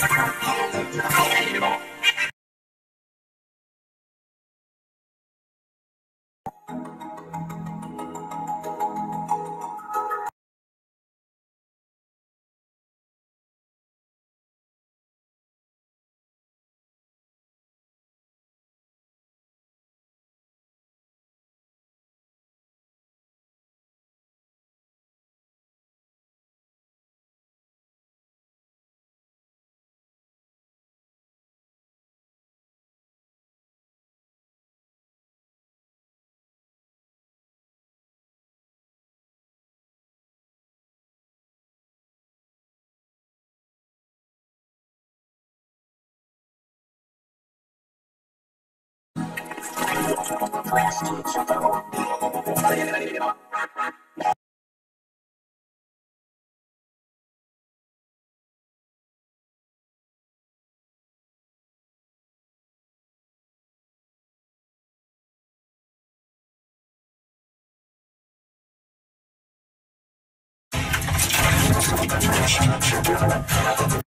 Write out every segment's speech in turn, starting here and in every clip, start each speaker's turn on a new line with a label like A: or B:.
A: Thank you. I'm sure able if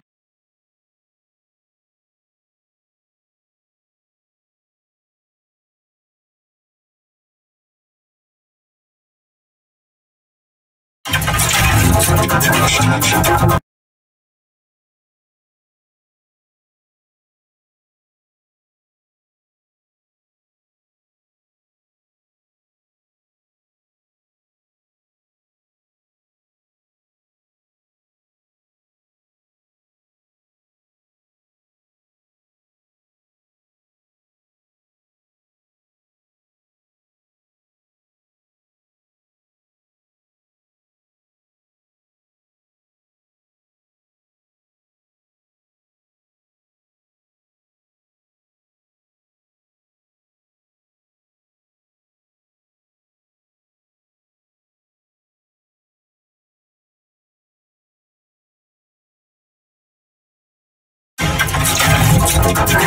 A: すみません。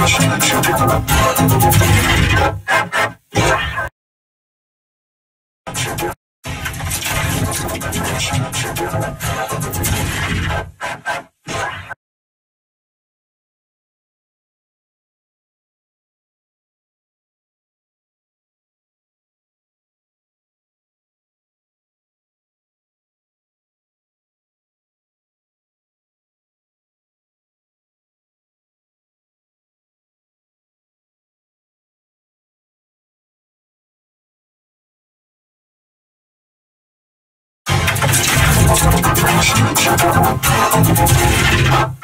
B: Thank you.
A: Thank you.